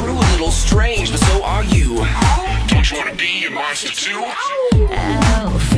true, a little strange, but so are you. Don't you wanna be a monster too? Elf.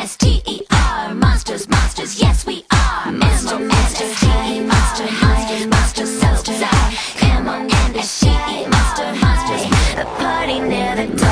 S T E R Monsters, monsters, yes we are. M-O-S-T-E-R Monster, monsters, monsters, so star M-O-S-T-E-R monsters, monsters, The party near the door